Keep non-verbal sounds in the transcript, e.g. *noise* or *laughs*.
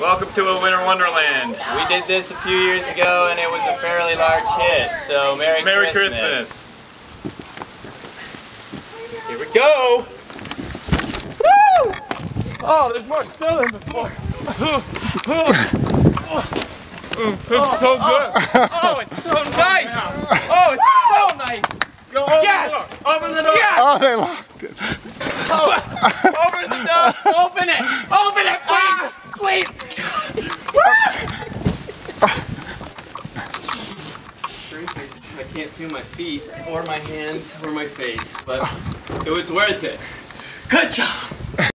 Welcome to a winter wonderland. We did this a few years ago and it was a fairly large hit. So Merry, Merry Christmas. Christmas. Here we go. Woo! Oh, there's more snow than before. It's so good. Oh, oh, it's so nice. Oh, it's so nice. Go open Yes. the door. Open the door. Yes. Oh, they locked it. oh. *laughs* Open the door. Open it. Open Oh. I can't feel my feet or my hands or my face, but it was worth it. Good job.